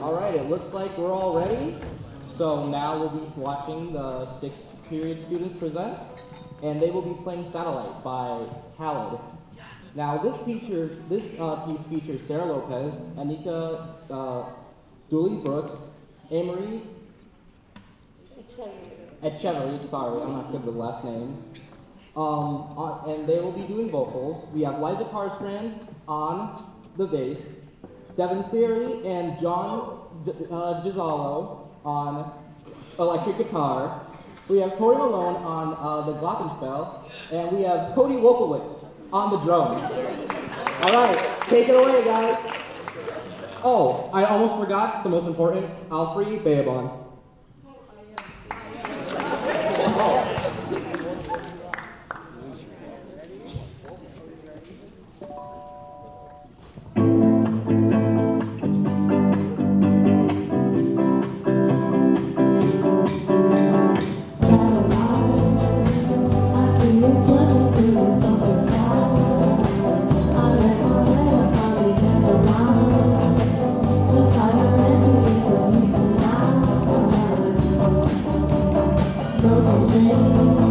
All right, it looks like we're all ready. So now we'll be watching the sixth period students present, and they will be playing Satellite by Khaled. Now this features, this uh, piece features Sarah Lopez, Anika uh, Dooley Brooks, Amory Echeverry, sorry, I'm not good with last names. Um, uh, and they will be doing vocals. We have Liza Carstrand on the bass, Devin Theory and John D- uh, on electric guitar. We have Tori Malone on uh, the glockenspiel, and we have Cody Wolfowitz on the drums. All right, take it away, guys. Oh, I almost forgot the most important, Alfred Bayabon. Senhor.